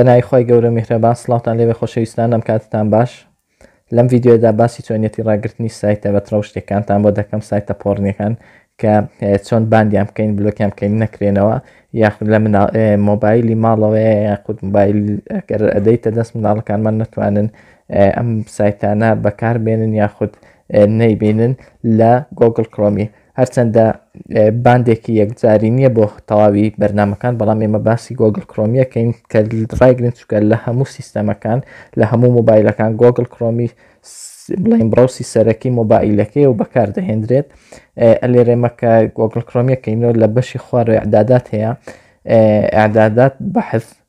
بەناوی خوای گەورە میهرەبان سڵاوتان لێبێ خۆشەویستانم کاتتان باش لەم ڤیدیۆیەدا باسی چۆنیەتی ڕاگرتنی سایت تایبەت ڕەوشتەکانتان بۆ دەکەم سایتە پۆڕنیەکان کە چۆن باندیان بکەین بلۆکیان بکەین نەکرێنەوە یاخود لە مناڵ مۆبایلی ماڵەوەی یاخود مۆبایل ئەگەر ئەدەیتە دەست مناڵەکانمان نەتوانن ئەم سایتانە بەکار بێنن یاخود نەیبینن لە گۆگل کڕۆمی هەرچەندە باندێکی یەکجاری نییە بۆ تەواوی بەرنمەکان بەڵام ئێمە باسی گۆگل کرۆمیەکەین کە ڕایگرن چکە لە هەموو سیستەمەکان لە هەموو مۆبایلەکان گۆگل کرۆمی بڵین بڕوسی سەرەکی مۆبایلەکەی و بەکاردەهێنرێت ئەلێرێمەکە گۆگل کرۆمیەکەینەوە لە بەشی خوارەوە عدادات هەیە ئەعدادات بەحث